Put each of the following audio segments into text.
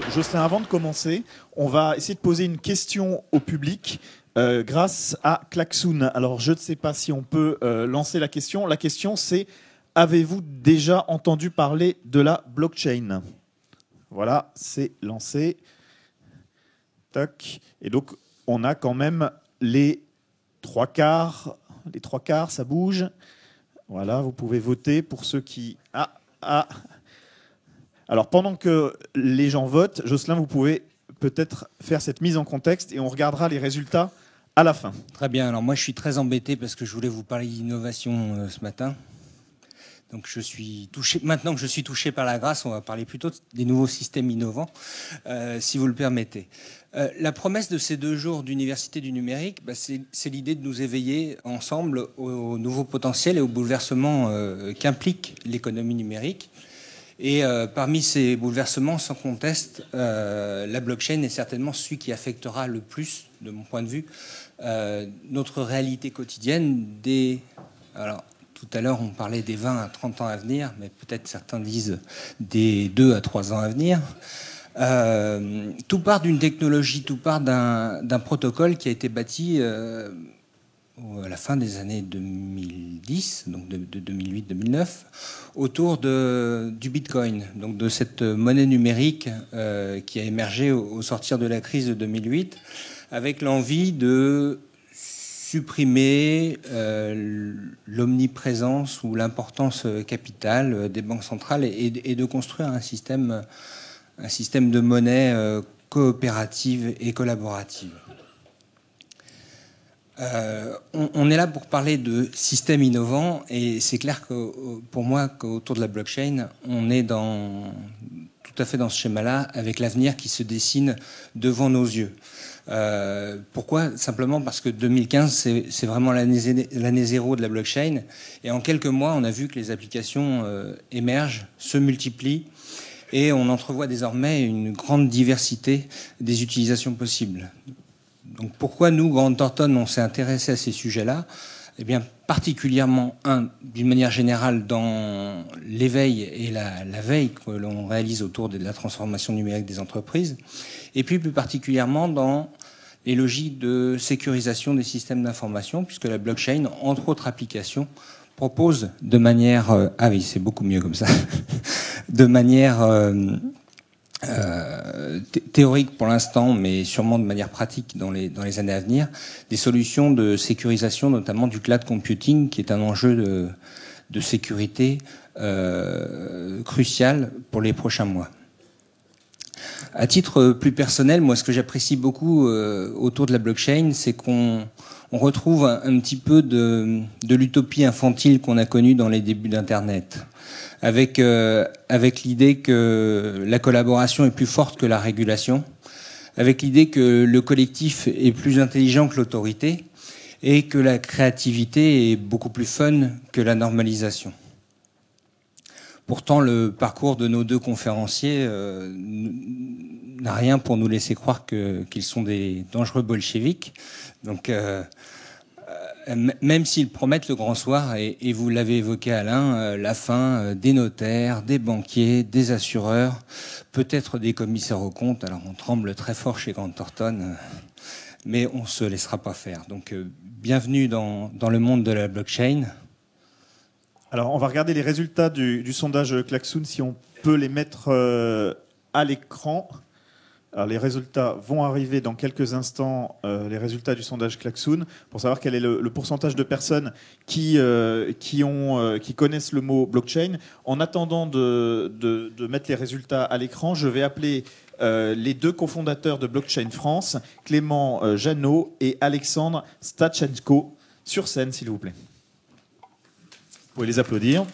Jocelyn, avant de commencer, on va essayer de poser une question au public. Euh, grâce à Klaxoon. Alors, je ne sais pas si on peut euh, lancer la question. La question, c'est avez-vous déjà entendu parler de la blockchain? Voilà, c'est lancé. Toc. Et donc, on a quand même les trois quarts. Les trois quarts, ça bouge. Voilà, vous pouvez voter pour ceux qui. Ah, ah. Alors, pendant que les gens votent, Jocelyn, vous pouvez peut-être faire cette mise en contexte et on regardera les résultats à la fin. Très bien. Alors moi, je suis très embêté parce que je voulais vous parler d'innovation euh, ce matin. Donc je suis touché. Maintenant que je suis touché par la grâce, on va parler plutôt des nouveaux systèmes innovants, euh, si vous le permettez. Euh, la promesse de ces deux jours d'université du numérique, bah, c'est l'idée de nous éveiller ensemble aux, nouveaux potentiels et aux bouleversements qu'implique l'économie numérique. Et parmi ces bouleversements, sans conteste, la blockchain est certainement celui qui affectera le plus, de mon point de vue, euh, notre réalité quotidienne des... Alors, tout à l'heure, on parlait des 20 à 30 ans à venir, mais peut-être certains disent des 2 à 3 ans à venir. Euh, tout part d'une technologie, tout part d'un protocole qui a été bâti euh, à la fin des années 2010, donc de, 2008-2009, autour du Bitcoin, donc de cette monnaie numérique qui a émergé au, sortir de la crise de 2008 avec l'envie de supprimer euh, l'omniprésence ou l'importance capitale des banques centrales et, de construire un système, de monnaie euh, coopérative et collaborative. Euh, on, est là pour parler de systèmes innovants et c'est clair que pour moi qu'autour de la blockchain, on est tout à fait dans ce schéma-là avec l'avenir qui se dessine devant nos yeux. Euh, pourquoi? Simplement parce que 2015, c'est vraiment l'année zéro de la blockchain. Et en quelques mois, on a vu que les applications euh, émergent, se multiplient. Et on entrevoit désormais une grande diversité des utilisations possibles. Donc pourquoi nous, Grande Thornton, on s'est intéressé à ces sujets-là? Eh bien, particulièrement, un, d'une manière générale, dans l'éveil et la, veille que l'on réalise autour de la transformation numérique des entreprises, et puis plus particulièrement dans les logiques de sécurisation des systèmes d'information, puisque la blockchain, entre autres applications, propose de manière... Euh, ah oui, c'est beaucoup mieux comme ça. de manière... Euh, euh, théorique pour l'instant, mais sûrement de manière pratique dans les, dans les années à venir, des solutions de sécurisation, notamment du cloud computing, qui est un enjeu de, de sécurité euh, crucial pour les prochains mois. À titre plus personnel, moi, ce que j'apprécie beaucoup euh, autour de la blockchain, c'est qu'on on retrouve un, petit peu de, de l'utopie infantile qu'on a connue dans les débuts d'Internet avec, euh, avec l'idée que la collaboration est plus forte que la régulation, avec l'idée que le collectif est plus intelligent que l'autorité et que la créativité est beaucoup plus fun que la normalisation. Pourtant, le parcours de nos deux conférenciers euh, n'a rien pour nous laisser croire qu'ils sont des dangereux bolcheviques. Donc, euh, euh, même s'ils promettent le grand soir, et, vous l'avez évoqué Alain, la fin des notaires, des banquiers, des assureurs, peut-être des commissaires aux comptes. Alors on tremble très fort chez Grant Thornton, mais on ne se laissera pas faire. Donc bienvenue dans, le monde de la blockchain. Alors on va regarder les résultats du, sondage Klaxoon, si on peut les mettre à l'écran. Alors, les résultats vont arriver dans quelques instants, euh, les résultats du sondage Klaxoon, pour savoir quel est le, pourcentage de personnes qui, euh, qui, euh, connaissent le mot blockchain. En attendant de, de, mettre les résultats à l'écran, je vais appeler les deux cofondateurs de Blockchain France, Clément Jeannot et Alexandre Stachenko, sur scène, s'il vous plaît. Vous pouvez les applaudir.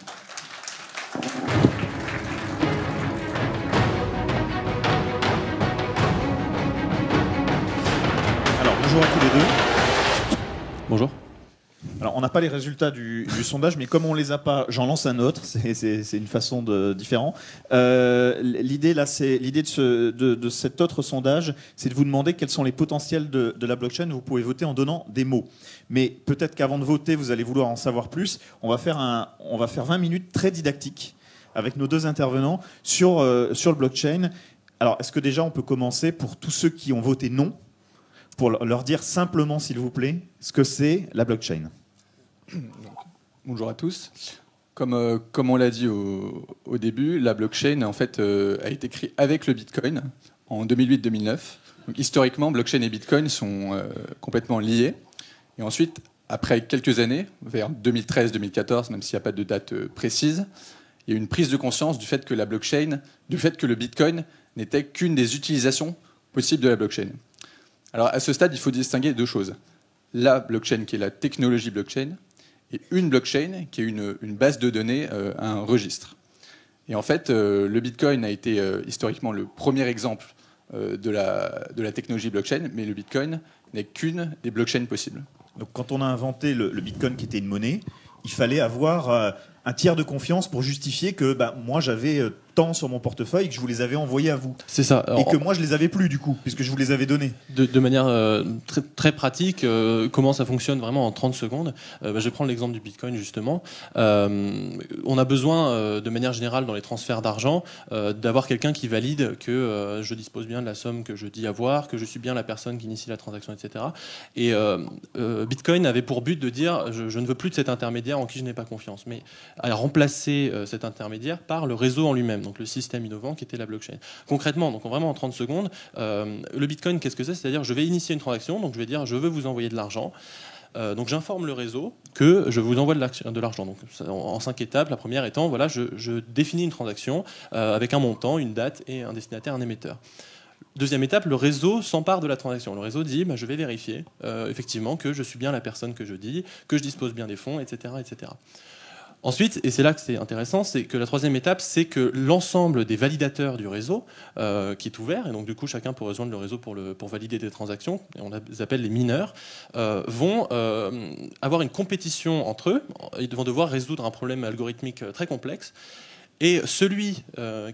Bonjour à tous les deux. Bonjour. Alors, on n'a pas les résultats du, sondage, mais comme on les a pas, j'en lance un autre. C'est une façon de. Euh, l'idée de, cet autre sondage, c'est de vous demander quels sont les potentiels de, la blockchain. Vous pouvez voter en donnant des mots. Mais peut-être qu'avant de voter, vous allez vouloir en savoir plus. On va faire un, on va faire 20 minutes très didactiques avec nos deux intervenants sur euh, sur le blockchain Alors, est-ce que déjà on peut commencer pour tous ceux qui ont voté non, pour leur dire simplement, s'il vous plaît, ce que c'est la blockchain? Bonjour à tous. Comme, euh, on l'a dit au, début, la blockchain en fait, euh, a été créée avec le Bitcoin en 2008-2009. historiquement, blockchain et Bitcoin sont euh, complètement liés. Et ensuite, après quelques années, vers 2013-2014, même s'il n'y a pas de date précise, il y a eu une prise de conscience du fait que la blockchain, du fait que le Bitcoin n'était qu'une des utilisations possibles de la blockchain. Alors à ce stade, il faut distinguer deux choses. La blockchain, qui est la technologie blockchain, et une blockchain, qui est une, base de données, euh, un registre. Et en fait, euh, le Bitcoin a été historiquement le premier exemple de la, de, la, technologie blockchain, mais le Bitcoin n'est qu'une des blockchains possibles. Donc quand on a inventé le, Bitcoin qui était une monnaie, il fallait avoir un tiers de confiance pour justifier que bah, moi j'avais sur mon portefeuille que je vous les avais envoyés à vous. C'est ça. et que moi je les avais plus du coup, puisque je vous les avais donnés. De, manière euh, très, très, pratique, euh, comment ça fonctionne vraiment en 30 secondes euh, bah, Je vais prendre l'exemple du Bitcoin justement. on a besoin de manière générale dans les transferts d'argent d'avoir quelqu'un qui valide que je dispose bien de la somme que je dis avoir, que je suis bien la personne qui initie la transaction, etc. Et Bitcoin avait pour but de dire je, je, ne veux plus de cet intermédiaire en qui je n'ai pas confiance, mais à remplacer cet intermédiaire par le réseau en lui-même donc le système innovant qui était la blockchain. Concrètement, donc vraiment en 30 secondes, euh, le Bitcoin, qu'est-ce que c'est? C'est-à-dire, je vais initier une transaction, donc je vais dire, je veux vous envoyer de l'argent. Euh, donc j'informe le réseau que je vous envoie de l'argent. Donc en cinq étapes. La première étant, voilà, je, définis une transaction euh, avec un montant, une date et un destinataire, un émetteur. Deuxième étape, le réseau s'empare de la transaction. Le réseau dit, bah, je vais vérifier effectivement que je suis bien la personne que je dis, que je dispose bien des fonds, etc., etc. Ensuite, et c'est là que c'est intéressant, c'est que la troisième étape, c'est que l'ensemble des validateurs du réseau, euh, qui est ouvert, et donc du coup chacun peut rejoindre le réseau pour, valider des transactions, et on les appelle les mineurs, euh, vont euh, avoir une compétition entre eux, ils vont devoir résoudre un problème algorithmique très complexe, et celui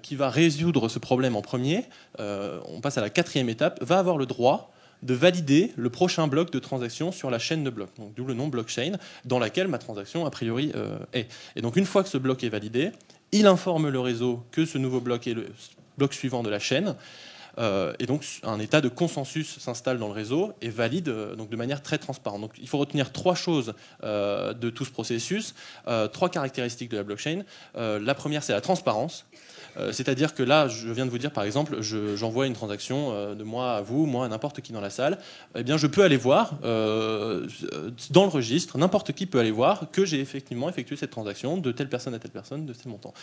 qui va résoudre ce problème en premier, on passe à la quatrième étape, va avoir le droit de valider le prochain bloc de transaction sur la chaîne de blocs, d'où le nom blockchain, dans laquelle ma transaction a priori euh, est. Et donc une fois que ce bloc est validé, il informe le réseau que ce nouveau bloc est le bloc suivant de la chaîne. Euh, et donc un état de consensus s'installe dans le réseau et valide euh, donc de manière très transparente. Donc il faut retenir trois choses de tout ce processus, trois caractéristiques de la blockchain. la première c'est la transparence. Euh, c'est-à-dire que là, je viens de vous dire, par exemple, j'envoie une transaction euh, de moi à vous, moi à n'importe qui dans la salle. Eh bien, je peux aller voir euh, dans le registre, n'importe qui peut aller voir que j'ai effectivement effectué cette transaction de telle personne à telle personne de tel montant.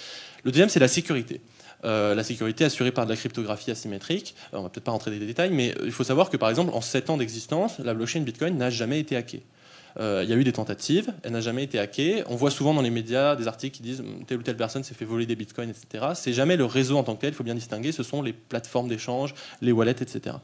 Le deuxième, c'est la sécurité. La sécurité assurée par de la cryptographie asymétrique. On on va peut-être pas rentrer dans les détails, mais il faut savoir que par exemple, en 7 ans d'existence, la blockchain Bitcoin n'a jamais été hackée. Euh, il y a eu des tentatives, elle n'a jamais été hackée. On voit souvent dans les médias des articles qui disent telle ou telle personne s'est fait voler des bitcoins, etc. C'est jamais le réseau en tant que tel, il faut bien distinguer, ce sont les plateformes d'échange, les wallets, etc.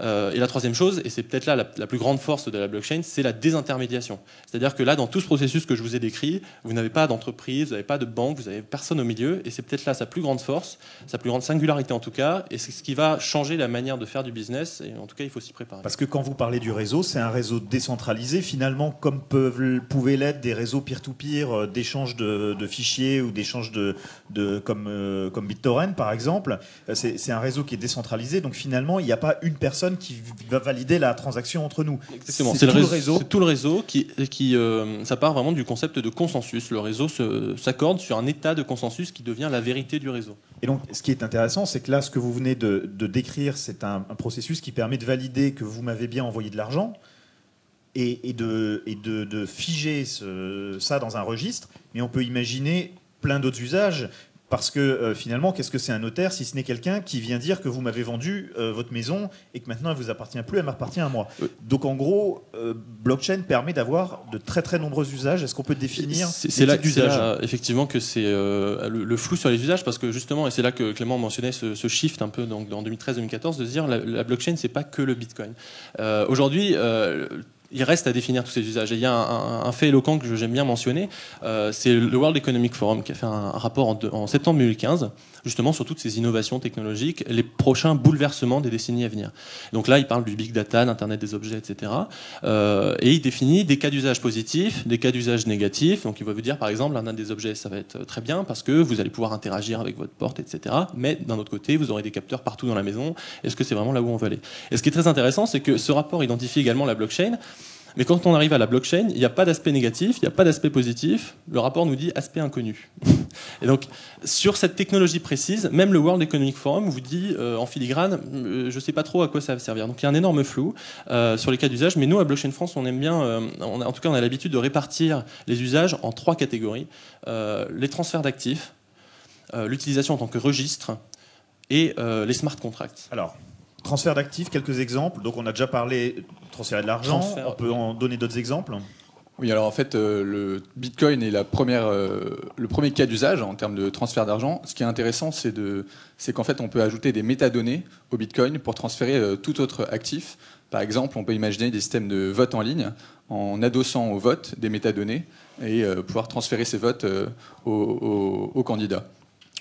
Euh, et la troisième chose, et c'est peut-être là la, plus grande force de la blockchain, c'est la désintermédiation. C'est-à-dire que là, dans tout ce processus que je vous ai décrit, vous n'avez pas d'entreprise, vous n'avez pas de banque, vous n'avez personne au milieu, et c'est peut-être là sa plus grande force, sa plus grande singularité en tout cas, et c'est ce qui va changer la manière de faire du business, et en tout cas, il faut s'y préparer. Parce que quand vous parlez du réseau, c'est un réseau décentralisé, finalement, comme peuvent, pouvaient l'être des réseaux peer-to-peer euh, d'échange de, fichiers ou d'échange de, de, comme, euh, comme BitTorrent, par exemple. C'est un réseau qui est décentralisé, donc finalement, il n'y a pas une personne qui va valider la transaction entre nous. Exactement. C'est tout le réseau. C'est tout le réseau qui, qui euh, ça part vraiment du concept de consensus. Le réseau s'accorde sur un état de consensus qui devient la vérité du réseau. Et donc, ce qui est intéressant, c'est que là, ce que vous venez de, décrire, c'est un, processus qui permet de valider que vous m'avez bien envoyé de l'argent. Et, de, et de, figer ça dans un registre, mais on peut imaginer plein d'autres usages. Parce que euh, finalement, qu'est-ce que c'est un notaire si ce n'est quelqu'un qui vient dire que vous m'avez vendu euh, votre maison et que maintenant elle vous appartient plus, elle m'appartient à moi. Donc en gros, euh, blockchain permet d'avoir de très très nombreux usages. Est-ce qu'on peut définir C'est là, là, effectivement que c'est le, flou sur les usages parce que justement, et c'est là que Clément mentionnait ce, shift un peu donc, en 2013-2014 de se dire la, la blockchain c'est pas que le Bitcoin. Aujourd'hui il reste à définir tous ces usages. Et il y a un, fait éloquent que j'aime bien mentionner, euh, c'est le World Economic Forum qui a fait un, rapport en, septembre 2015, justement sur toutes ces innovations technologiques, les prochains bouleversements des décennies à venir. Donc là, il parle du big data, d'Internet des objets, etc. Euh, et il définit des cas d'usage positifs, des cas d'usage négatifs. Donc il va vous dire, par exemple, un des objets, ça va être très bien parce que vous allez pouvoir interagir avec votre porte, etc. Mais d'un autre côté, vous aurez des capteurs partout dans la maison. Est-ce que c'est vraiment là où on veut aller? Et ce qui est très intéressant, c'est que ce rapport identifie également la blockchain mais quand on arrive à la blockchain, il n'y a pas d'aspect négatif, il n'y a pas d'aspect positif. Le rapport nous dit aspect inconnu. Et donc, sur cette technologie précise, même le World Economic Forum vous dit euh, en filigrane, euh, je ne sais pas trop à quoi ça va servir. Donc, il y a un énorme flou euh, sur les cas d'usage. Mais nous, à Blockchain France, on aime bien, en tout cas, on a l'habitude de répartir les usages en trois catégories les transferts d'actifs, l'utilisation en tant que registre et les smart contracts. Alors, transfert d'actifs, quelques exemples. Donc, on a déjà parlé transférer de l'argent. On peut en donner d'autres exemples? Oui, alors en fait, euh, le Bitcoin est la première, euh, le premier cas d'usage en termes de transfert d'argent. Ce qui est intéressant, c'est, qu'en fait, on peut ajouter des métadonnées au Bitcoin pour transférer euh, tout autre actif. Par exemple, on peut imaginer des systèmes de vote en ligne en adossant au vote des métadonnées et pouvoir transférer ces votes aux candidats.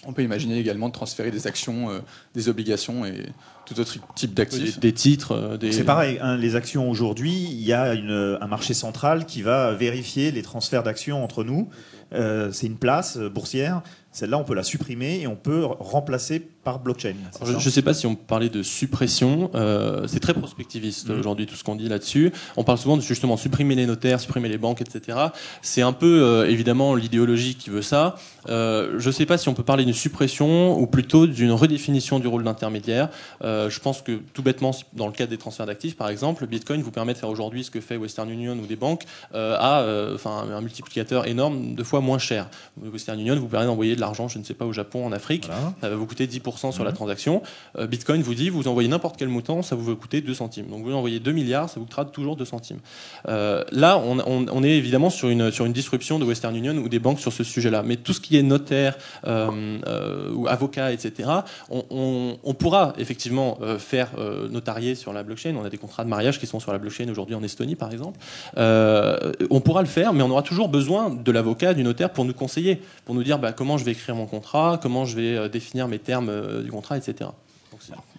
On peut imaginer également de transférer des actions, euh, des obligations et tout autre type d'actifs. Des, titres. Euh, des... C'est pareil, hein, les actions aujourd'hui, il y a un marché central qui va vérifier les transferts d'actions entre nous. Euh, c'est une place boursière. Celle-là, on peut la supprimer et on peut remplacer par blockchain. je ne sais pas si on parlait de suppression. Euh, c'est très prospectiviste mm. aujourd'hui tout ce qu'on dit là-dessus. On parle souvent de justement supprimer les notaires, supprimer les banques, etc. C'est un peu euh, évidemment l'idéologie qui veut ça. Euh, je ne sais pas si on peut parler d'une suppression ou plutôt d'une redéfinition du rôle d'intermédiaire. je pense que tout bêtement, dans le cadre des transferts d'actifs, par exemple, le Bitcoin vous permet de faire aujourd'hui ce que fait Western Union ou des banques à enfin un multiplicateur énorme, deux fois moins cher. Western Union vous permet d'envoyer de l'argent, je ne sais pas, au Japon, en Afrique. Ça va vous coûter 10% sur la mhm. transaction. Euh, Bitcoin vous dit, vous envoyez n'importe quel montant, ça vous va coûter 2 centimes. Donc vous envoyez 2 milliards, ça vous coûtera toujours 2 centimes. Euh, là, on, est évidemment sur une, sur une disruption de Western Union ou des banques sur ce sujet-là. Mais tout ce qui est notaire euh, ou avocat, etc., on, pourra effectivement faire notarier sur la blockchain. On a des contrats de mariage qui sont sur la blockchain aujourd'hui en Estonie, par exemple. on pourra le faire, mais on aura toujours besoin de l'avocat, du notaire pour nous conseiller, pour nous dire bah, comment je vais écrire mon contrat, comment je vais définir mes termes euh, du contrat, etc.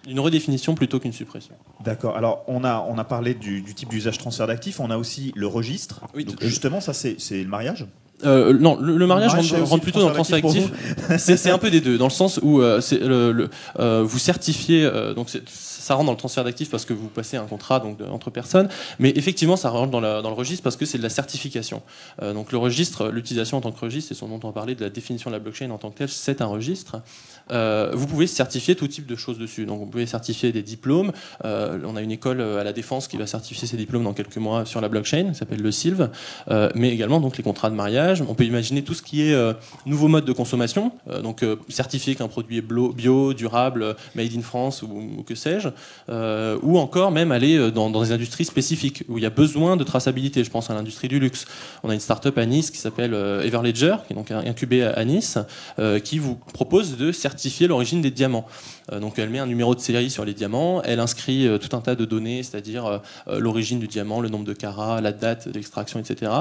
une redéfinition plutôt qu'une suppression. D'accord. Alors, on a, on a parlé du, type d'usage transfert d'actifs. On a aussi le registre. Oui, justement, ça, c'est le mariage? Euh, non, le, mariage, rentre, plutôt dans le transfert actif. C'est un peu des deux, dans le sens où euh, le, vous certifiez, donc ça rentre dans le transfert d'actifs parce que vous passez un contrat donc, entre personnes, mais effectivement, ça rentre dans, dans le registre parce que c'est de la certification. donc le registre, l'utilisation en tant que registre, c'est son on parlait de la définition de la blockchain en tant que telle, c'est un registre. Euh, vous pouvez certifier tout type de choses dessus. Donc vous pouvez certifier des diplômes. Euh, on a une école euh, à la défense qui va certifier ses diplômes dans quelques mois sur la blockchain, qui s'appelle le SILV, mais également donc les contrats de mariage. On peut imaginer tout ce qui est nouveau mode de consommation, donc certifier qu'un produit est bio, durable, made in France ou, que sais-je, ou encore même aller dans, des industries spécifiques où il y a besoin de traçabilité. Je pense à l'industrie du luxe. On a une start-up à Nice qui s'appelle Everledger, qui est donc incubée à Nice, qui vous propose de certifier l'origine des diamants. Euh, donc elle met un numéro de série sur les diamants, elle inscrit euh, tout un tas de données, c'est-à-dire euh, l'origine du diamant, le nombre de carats, la date d'extraction, etc.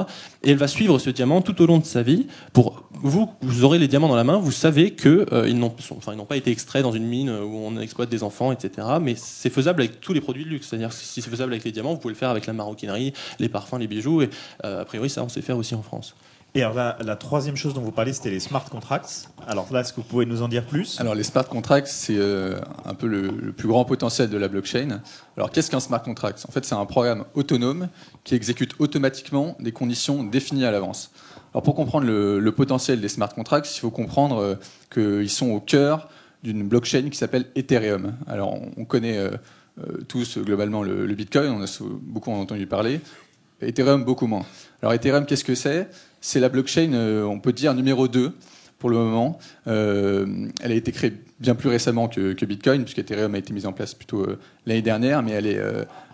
Et elle va suivre ce diamant tout au long de sa vie. Pour vous, vous aurez les diamants dans la main, vous savez qu'ils ils n'ont enfin, pas été extraits dans une mine où on exploite des enfants, etc. Mais c'est faisable avec tous les produits de luxe. C'est-à-dire si c'est faisable avec les diamants, vous pouvez le faire avec la maroquinerie, les parfums, les bijoux. Et a priori, ça, on sait faire aussi en France. Et alors la troisième chose dont vous parlez, c'était les smart contracts. Alors là, est-ce que vous pouvez nous en dire plus? Alors les smart contracts, c'est euh, un peu le, plus grand potentiel de la blockchain. Alors qu'est-ce qu'un smart contract? En fait, c'est un programme autonome qui exécute automatiquement des conditions définies à l'avance. Alors pour comprendre le, potentiel des smart contracts, il faut comprendre euh, qu'ils sont au cœur d'une blockchain qui s'appelle Ethereum. Alors on, connaît euh, tous globalement le, Bitcoin, on a beaucoup entendu parler. Ethereum beaucoup moins. Alors Ethereum, qu'est-ce que c'est? C'est la blockchain, euh, on peut dire, numéro 2 pour le moment. Euh, elle a été créée bien plus récemment que, Bitcoin, puisque Ethereum a été mise en place plutôt euh, l'année dernière, mais elle, est,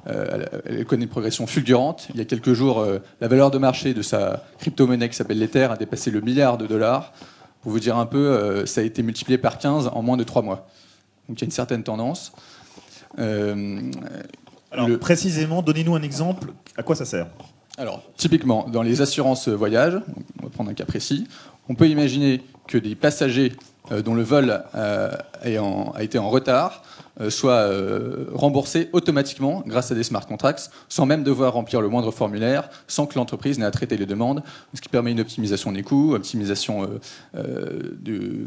elle, connaît une progression fulgurante. Il y a quelques jours, la valeur de marché de sa crypto-monnaie qui s'appelle l'Ether a dépassé le milliard de dollars. Pour vous dire un peu, ça a été multiplié par 15 en moins de 3 mois. Donc il y a une certaine tendance. Alors, Le- précisément, donnez-nous un exemple. À quoi ça sert? Alors, typiquement, dans les assurances voyage, on va prendre un cas précis, on peut imaginer que des passagers euh, dont le vol euh, a été en retard euh, soient euh, remboursés automatiquement grâce à des smart contracts, sans même devoir remplir le moindre formulaire, sans que l'entreprise n'ait à traiter les demandes, ce qui permet une optimisation des coûts, optimisation euh, euh, du-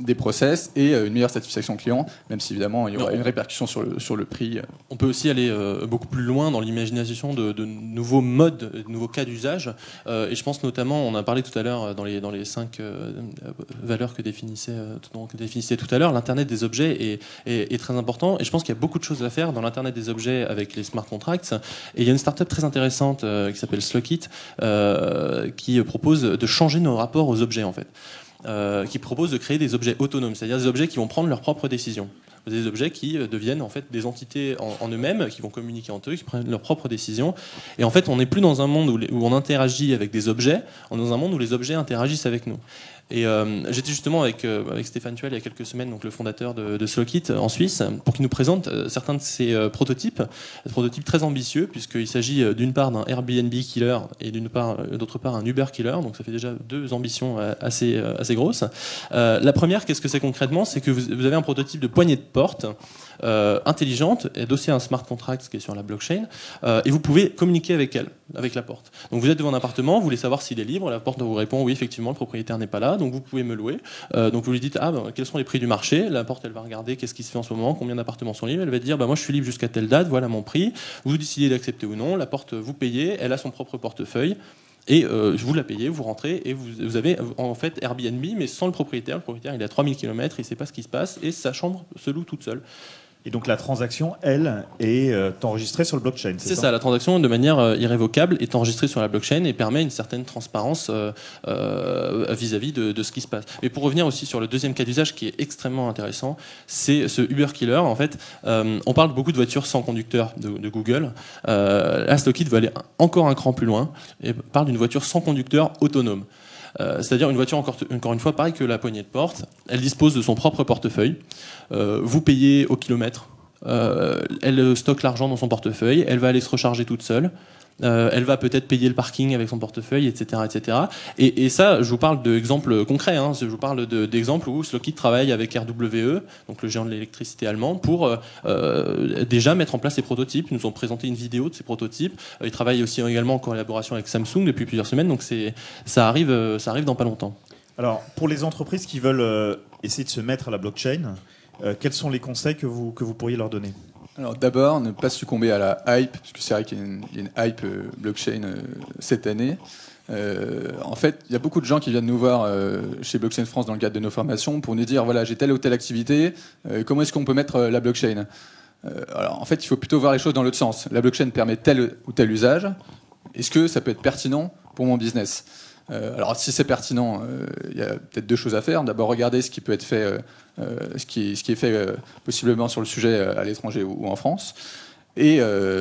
des process et euh, une meilleure satisfaction client, même si évidemment il y aura Non. une répercussion sur le, sur le prix. On peut aussi aller euh, beaucoup plus loin dans l'imagination de, de nouveaux modes, de nouveaux cas d'usage. Euh, et je pense notamment, on a parlé tout à l'heure euh, dans les, dans les cinq euh, euh, valeurs que définissait, euh, que définissait tout à l'heure, l'Internet des objets est, est- est très important. Et je pense qu'il y a beaucoup de choses à faire dans l'Internet des objets avec les smart contracts. Et il y a une startup très intéressante euh, qui s'appelle Slockit euh, qui propose de changer nos rapports aux objets en fait. Euh, qui propose de créer des objets autonomes, c'est-à-dire des objets qui vont prendre leurs propres décisions des objets qui deviennent en fait des entités en, eux-mêmes, qui vont communiquer entre eux, qui prennent leurs propres décisions. Et en fait, on n'est plus dans un monde où, où on interagit avec des objets, on est dans un monde où les objets interagissent avec nous. Et euh, j'étais justement avec, euh, avec Stéphane Tuel il y a quelques semaines, donc le fondateur de, de Slowkit euh, en Suisse, pour qu'il nous présente certains de ses prototypes, des prototypes très ambitieux, puisqu'il s'agit d'une part d'un Airbnb killer et d'autre part un Uber killer, donc ça fait déjà deux ambitions assez, assez grosses. La première, qu'est-ce que c'est concrètement? C'est que vous avez un prototype de poignée de porte euh, intelligente, adossée à un smart contract qui est sur la blockchain, euh, et vous pouvez communiquer avec elle, avec la porte. Donc vous êtes devant un appartement, vous voulez savoir s'il est libre, la porte vous répond oui, effectivement, le propriétaire n'est pas là, donc vous pouvez me louer. Euh, donc vous lui dites ah ben, quels sont les prix du marché, la porte elle va regarder qu'est-ce qui se fait en ce moment, combien d'appartements sont libres, elle va dire bah, moi je suis libre jusqu'à telle date, voilà mon prix. Vous décidez d'accepter ou non, la porte vous payez, elle a son propre portefeuille. Et euh, vous la payez, vous rentrez et vous, vous avez en fait Airbnb, mais sans le propriétaire. Le propriétaire, il est à 3000 km, il ne sait pas ce qui se passe et sa chambre se loue toute seule. Et donc la transaction, elle, est euh, enregistrée sur le blockchain. C'est ça, la transaction de manière euh, irrévocable est enregistrée sur la blockchain et permet une certaine transparence euh, euh, vis-à-vis de, de ce qui se passe. Et pour revenir aussi sur le deuxième cas d'usage qui est extrêmement intéressant, c'est ce Uber Killer. En fait, on parle beaucoup de voitures sans conducteur de, de Google. Là, Slockit va aller encore un cran plus loin et parle d'une voiture sans conducteur autonome. Euh, C'est-à-dire une voiture, encore, une fois, pareil que la poignée de porte, elle dispose de son propre portefeuille. Euh, vous payez au kilomètre. Euh, elle stocke l'argent dans son portefeuille. Elle va aller se recharger toute seule. Euh, elle va peut-être payer le parking avec son portefeuille, etc. etc. Et, ça, je vous parle d'exemples concrets. Hein. Je vous parle de- d'exemples où Slockit travaille avec RWE, donc le géant de l'électricité allemand, pour euh, euh, déjà mettre en place ses prototypes. Ils nous ont présenté une vidéo de ces prototypes. Ils travaillent aussi également en collaboration avec Samsung depuis plusieurs semaines. Donc ça arrive, ça arrive dans pas longtemps. Alors, pour les entreprises qui veulent essayer de se mettre à la blockchain, quels sont les conseils que vous, que vous pourriez leur donner? Alors d'abord, ne pas succomber à la hype, parce que c'est vrai qu'il y a une, hype euh, blockchain euh, cette année. Euh, en fait, il y a beaucoup de gens qui viennent nous voir chez Blockchain France dans le cadre de nos formations pour nous dire voilà, j'ai telle ou telle activité, comment est-ce qu'on peut mettre la blockchain? Alors en fait, il faut plutôt voir les choses dans l'autre sens. La blockchain permet tel ou tel usage. Est-ce que ça peut être pertinent pour mon business? Euh, alors si c'est pertinent, euh, il y a peut-être deux choses à faire. D'abord regarder ce qui peut être fait, euh, ce, qui, est fait possiblement sur le sujet à l'étranger ou, en France. Et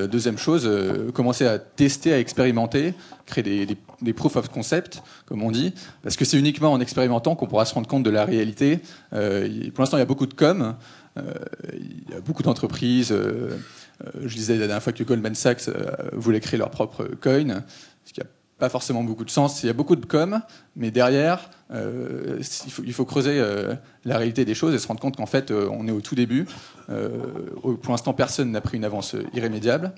deuxième chose, commencer à tester, à expérimenter, créer des, des, proof of concept, comme on dit, parce que c'est uniquement en expérimentant qu'on pourra se rendre compte de la réalité. Pour l'instant, il y a beaucoup de com, il y a beaucoup d'entreprises. je disais la dernière fois que Goldman Sachs voulait créer leur propre coin, ce qui pas forcément beaucoup de sens. Il y a beaucoup de com, mais derrière, euh, il, faut, creuser euh, la réalité des choses et se rendre compte qu'en fait, euh, on est au tout début. Pour l'instant, personne n'a pris une avance irrémédiable.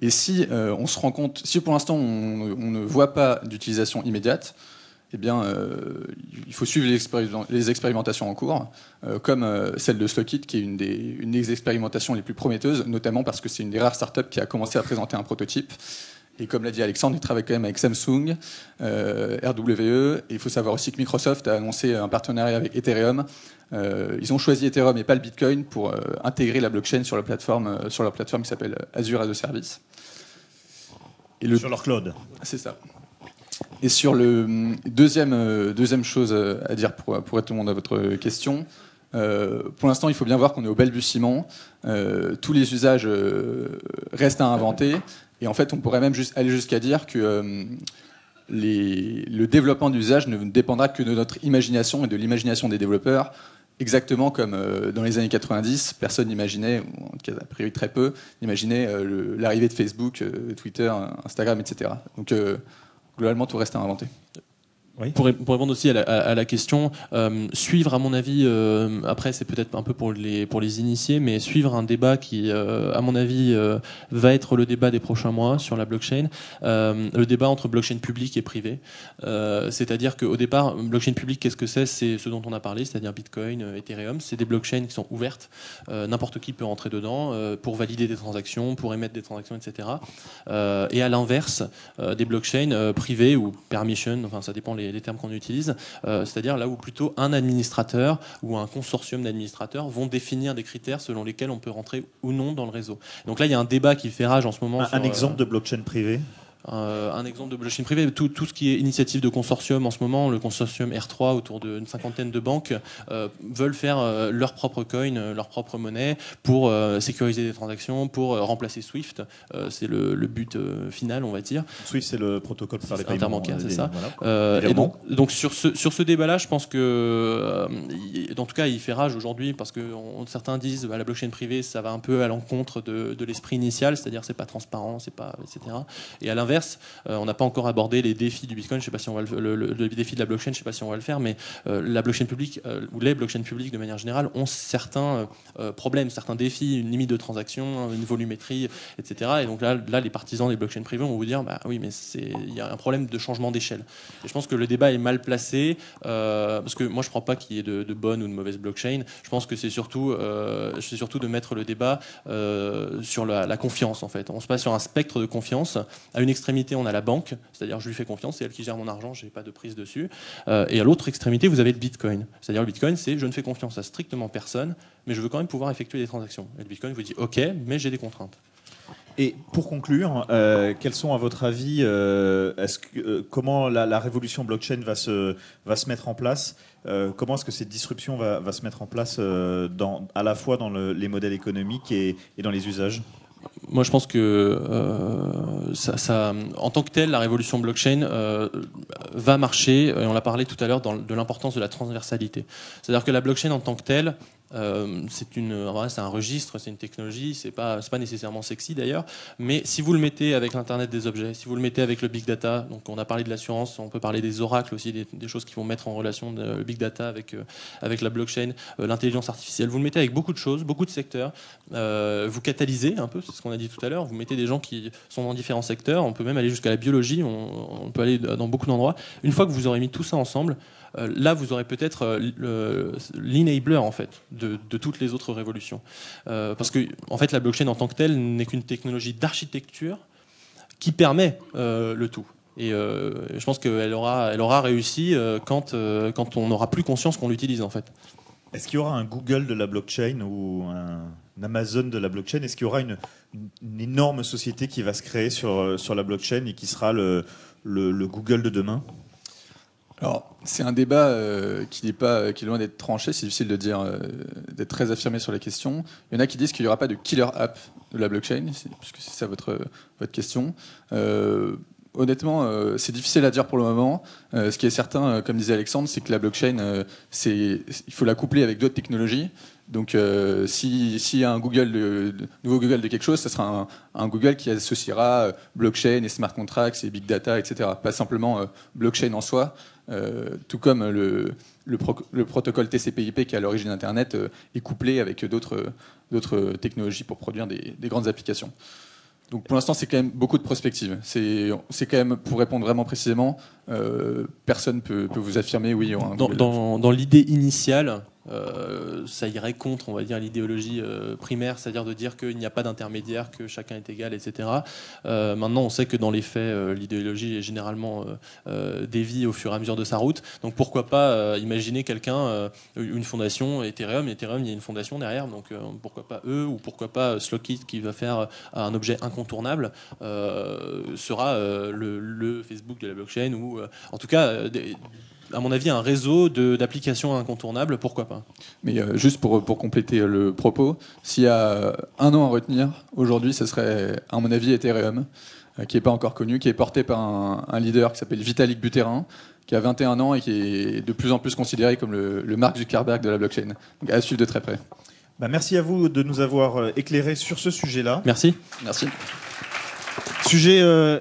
Et si on se rend compte, si pour l'instant on, ne voit pas d'utilisation immédiate, eh bien, il faut suivre les, expéri- les expérimentations en cours, comme celle de Slockit, qui est une des expérimentations les plus prometteuses, notamment parce que c'est une des rares startups qui a commencé à présenter un prototype. Et comme l'a dit Alexandre, il travaille quand même avec Samsung, euh, RWE. Et il faut savoir aussi que Microsoft a annoncé un partenariat avec Ethereum. Euh, ils ont choisi Ethereum et pas le Bitcoin pour euh, intégrer la blockchain sur, la plateforme, sur leur plateforme qui s'appelle Azure as a Service. Et le Sur leur cloud. c'est ça. Et sur le hum, deuxième, deuxième chose à dire pour, pour répondre à votre question, euh, pour l'instant, il faut bien voir qu'on est au balbutiement. Euh, tous les usages euh, restent à inventer. Et en fait, on pourrait même aller jusqu'à dire que euh, les- le développement d'usage ne dépendra que de notre imagination et de l'imagination des développeurs exactement comme dans les années 90, personne n'imaginait, en tout cas a priori très peu, n'imaginait l'arrivée de Facebook, Twitter, Instagram, etc. Donc globalement, tout reste à inventer. Pour, répondre aussi à la, question, euh, suivre, à mon avis, euh, après c'est peut-être un peu pour les, pour les initiés, mais suivre un débat qui, euh, à mon avis, va être le débat des prochains mois sur la blockchain, le débat entre blockchain public et privé. c'est-à-dire qu'au départ, blockchain public, qu'est-ce que c'est? C'est ce dont on a parlé, c'est-à-dire Bitcoin, Ethereum. C'est des blockchains qui sont ouvertes, n'importe qui peut rentrer dedans pour valider des transactions, pour émettre des transactions, etc. et à l'inverse, des blockchains privées ou permission, enfin ça dépend les les, termes qu'on utilise, euh, c'est-à-dire là où plutôt un administrateur ou un consortium d'administrateurs vont définir des critères selon lesquels on peut rentrer ou non dans le réseau. Donc là, il y a un débat qui fait rage en ce moment. Un, exemple euh, de blockchain privé euh, un exemple de blockchain privé, tout, tout, ce qui est initiative de consortium en ce moment, le consortium R3 autour d'une cinquantaine de banques euh, veulent faire euh, leur propre coin, leur propre monnaie pour sécuriser des transactions, pour remplacer SWIFT. c'est le, but final, on va dire. SWIFT, c'est le protocole pour faire les paiements. interbancaire, c'est ça. et donc, donc sur ce, sur ce débat-là, je pense que, en tout cas, il fait rage aujourd'hui parce que certains disent bah, la blockchain privée, ça va un peu à l'encontre de, de l'esprit initial, c'est-à-dire c'est pas transparent, c'est pas, etc. Et à l'inverse, euh, on n'a pas encore abordé les défis du Bitcoin. Je sais pas si on va le, défi de la blockchain. Je sais pas si on va le faire, mais euh, la blockchain publique euh, ou les blockchains publiques de manière générale ont certains problèmes, certains défis, une limite de transaction, une volumétrie, etc. Et donc là, là, les partisans des blockchains privées vont vous dire, bah oui, mais il y a un problème de changement d'échelle. Et je pense que le débat est mal placé parce que moi, je ne crois pas qu'il y ait de, bonnes ou de mauvaises blockchains. Je pense que c'est surtout, surtout de mettre le débat sur la, la, confiance en fait. On se passe sur un spectre de confiance à une extrémité, on a la banque, c'est-à-dire je lui fais confiance, c'est elle qui gère mon argent, je n'ai pas de prise dessus. Euh, et à l'autre extrémité, vous avez le Bitcoin. C'est-à-dire le Bitcoin, c'est je ne fais confiance à strictement personne, mais je veux quand même pouvoir effectuer des transactions. Et le Bitcoin vous dit OK, mais j'ai des contraintes. Et pour conclure, euh, quels sont à votre avis, euh, que, comment la, révolution blockchain va se, mettre en place Comment est-ce que cette disruption va, se mettre en place à la fois dans les modèles économiques et dans les usages? Moi, je pense que euh, en tant que tel, la révolution blockchain euh, va marcher. Et on l'a parlé tout à l'heure de l'importance de la transversalité. C'est-à-dire que la blockchain en tant que telle, euh, c'est un registre, c'est une technologie, c'est pas, pas nécessairement sexy d'ailleurs, mais si vous le mettez avec l'internet des objets, si vous le mettez avec le big data, donc on a parlé de l'assurance, on peut parler des oracles aussi, des, choses qui vont mettre en relation le big data avec euh, la blockchain, euh, l'intelligence artificielle. Vous le mettez avec beaucoup de choses, beaucoup de secteurs. vous catalysez un peu, c'est ce qu'on a dit tout à l'heure. Vous mettez des gens qui sont dans différents secteurs. On peut même aller jusqu'à la biologie. On, peut aller dans beaucoup d'endroits. Une fois que vous aurez mis tout ça ensemble, là, vous aurez peut-être l'enabler en fait de, toutes les autres révolutions, euh, parce que en fait, la blockchain en tant que telle n'est qu'une technologie d'architecture qui permet le tout. Et je pense qu'elle aura, elle aura réussi quand, quand on n'aura plus conscience qu'on l'utilise en fait. Est-ce qu'il y aura un Google de la blockchain ou un, Amazon de la blockchain? Est-ce qu'il y aura une, énorme société qui va se créer sur, sur la blockchain et qui sera le, le Google de demain? Alors, c'est un débat euh, qui, est pas, qui est loin d'être tranché, c'est difficile de dire, euh, d'être très affirmé sur la question. Il y en a qui disent qu'il n'y aura pas de killer app de la blockchain, puisque c'est ça votre, votre question. Euh, honnêtement, c'est difficile à dire pour le moment. ce qui est certain, comme disait Alexandre, c'est que la blockchain, c'est, il faut la coupler avec d'autres technologies. Donc, s'il y a un Google nouveau Google de quelque chose, ce sera un Google qui associera blockchain et smart contracts et big data, etc. Pas simplement blockchain en soi. Euh, tout comme le, le, protocole TCP/IP qui est à l'origine d'Internet euh, est couplé avec d'autres technologies pour produire des, grandes applications. Donc pour l'instant, c'est quand même beaucoup de prospectives. C'est quand même, pour répondre vraiment précisément, euh, personne ne peut, peut, vous affirmer oui. Dans, dans, dans l'idée initiale, euh, ça irait contre, on va dire, l'idéologie euh, primaire, c'est-à-dire de dire qu'il n'y a pas d'intermédiaire, que chacun est égal, etc. Euh, maintenant, on sait que dans les faits, l'idéologie est généralement dévie au fur et à mesure de sa route. Donc pourquoi pas imaginer quelqu'un, une fondation Ethereum, Ethereum, il y a une fondation derrière, donc pourquoi pas eux, ou pourquoi pas Slockit qui va faire un objet incontournable, sera le, Facebook de la blockchain, ou en tout cas à mon avis, un réseau d'applications incontournables, pourquoi pas? Mais euh, juste pour, pour compléter euh, le propos, s'il y a un nom à retenir, aujourd'hui, ce serait, à mon avis, Ethereum, euh, qui n'est pas encore connu, qui est porté par un, leader qui s'appelle Vitalik Buterin, qui a 21 ans et qui est de plus en plus considéré comme le, le Mark Zuckerberg de la blockchain. Donc à suivre de très près. Bah, merci à vous de nous avoir euh, éclairé sur ce sujet-là. Merci. Merci. Sujet euh,